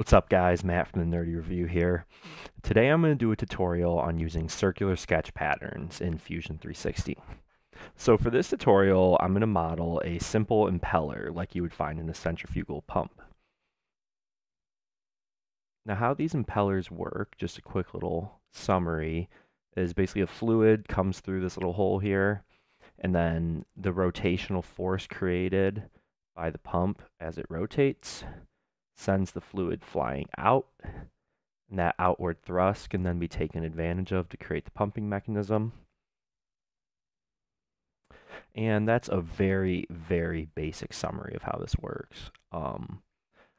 What's up guys, Matt from the Nerdy Review here. Today I'm going to do a tutorial on using circular sketch patterns in Fusion 360. So for this tutorial, I'm going to model a simple impeller like you would find in a centrifugal pump. Now how these impellers work, just a quick little summary, is basically a fluid comes through this little hole here, and then the rotational force created by the pump as it rotates sends the fluid flying out. And that outward thrust can then be taken advantage of to create the pumping mechanism. And that's a very, very basic summary of how this works. Um,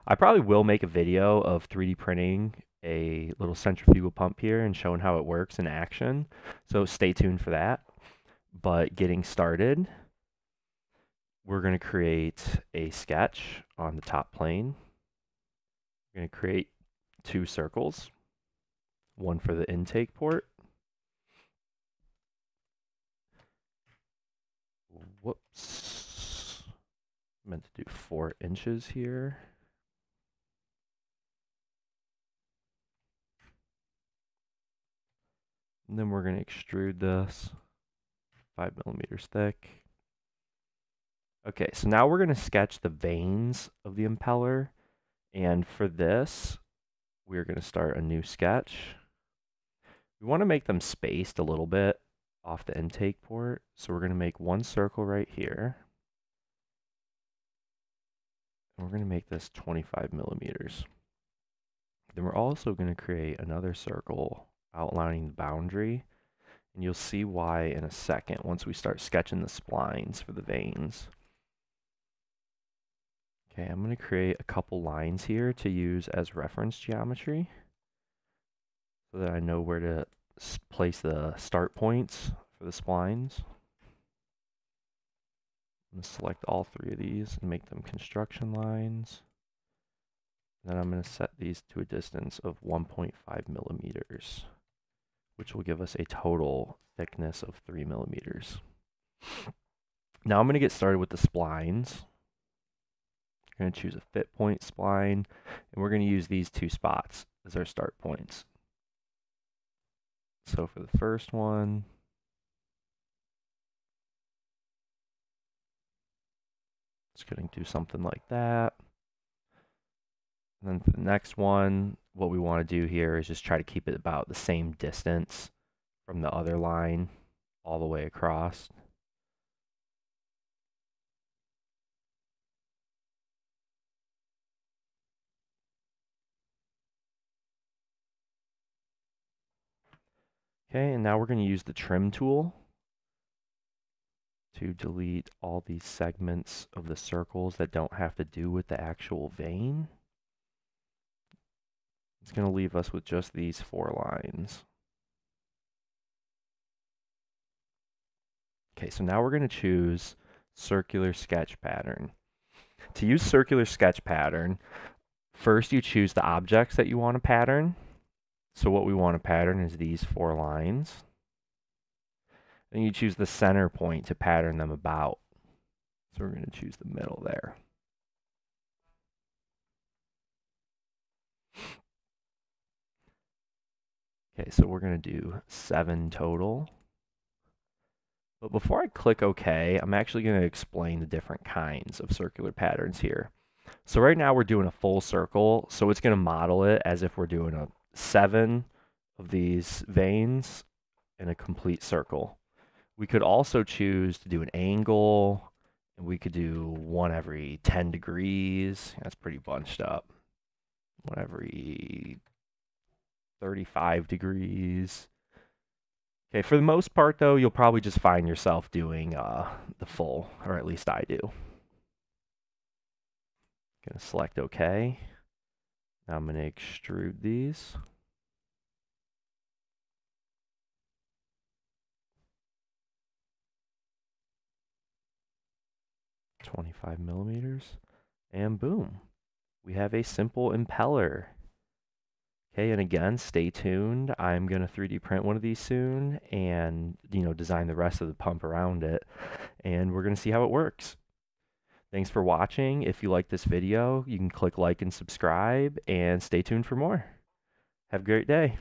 I probably will make a video of 3D printing a little centrifugal pump here and showing how it works in action. So stay tuned for that. But getting started, we're going to create a sketch on the top plane. We're going to create two circles, one for the intake port. Whoops. Meant to do four inches here. And then we're going to extrude this five millimeters thick. Okay, so now we're going to sketch the vanes of the impeller and for this, we're going to start a new sketch. We want to make them spaced a little bit off the intake port. So we're going to make one circle right here. And we're going to make this 25 millimeters. Then we're also going to create another circle outlining the boundary. And you'll see why in a second once we start sketching the splines for the vanes. Okay, I'm going to create a couple lines here to use as reference geometry so that I know where to place the start points for the splines. I'm going to select all three of these and make them construction lines. Then I'm going to set these to a distance of 1.5 millimeters, which will give us a total thickness of 3 millimeters. Now I'm going to get started with the splines. We're going to choose a fit point spline, and we're going to use these two spots as our start points. So for the first one, it's going to do something like that. And then for the next one, what we want to do here is just try to keep it about the same distance from the other line all the way across. Okay, and now we're going to use the trim tool to delete all these segments of the circles that don't have to do with the actual vane. It's going to leave us with just these four lines. Okay, so now we're going to choose circular sketch pattern. To use circular sketch pattern, first you choose the objects that you want to pattern. So what we want to pattern is these four lines. And you choose the center point to pattern them about. So we're going to choose the middle there. Okay, so we're going to do seven total. But before I click OK, I'm actually going to explain the different kinds of circular patterns here. So right now we're doing a full circle, so it's going to model it as if we're doing a seven of these vanes in a complete circle. We could also choose to do an angle, and we could do one every 10 degrees. That's pretty bunched up. One every 35 degrees. Okay, for the most part, though, you'll probably just find yourself doing uh, the full, or at least I do. Gonna select OK. Now I'm going to extrude these. Twenty-five millimeters, and boom, we have a simple impeller. Okay, and again, stay tuned. I'm going to 3D print one of these soon and, you know, design the rest of the pump around it. And we're going to see how it works. Thanks for watching. If you like this video, you can click like and subscribe and stay tuned for more. Have a great day.